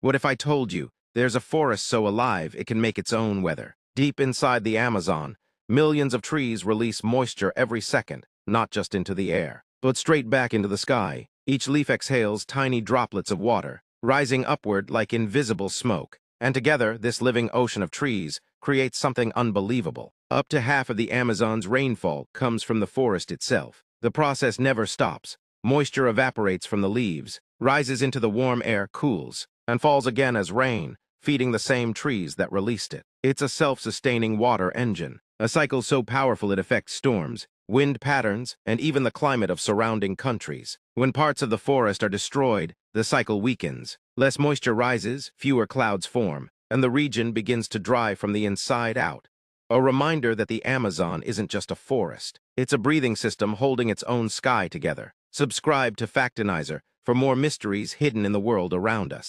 What if I told you there's a forest so alive it can make its own weather? Deep inside the Amazon, millions of trees release moisture every second, not just into the air, but straight back into the sky. Each leaf exhales tiny droplets of water, rising upward like invisible smoke. And together, this living ocean of trees creates something unbelievable. Up to half of the Amazon's rainfall comes from the forest itself. The process never stops. Moisture evaporates from the leaves, rises into the warm air, cools, and falls again as rain, feeding the same trees that released it. It's a self-sustaining water engine, a cycle so powerful it affects storms, wind patterns, and even the climate of surrounding countries. When parts of the forest are destroyed, the cycle weakens. Less moisture rises, fewer clouds form, and the region begins to dry from the inside out. A reminder that the Amazon isn't just a forest. It's a breathing system holding its own sky together. Subscribe to Factonizer for more mysteries hidden in the world around us.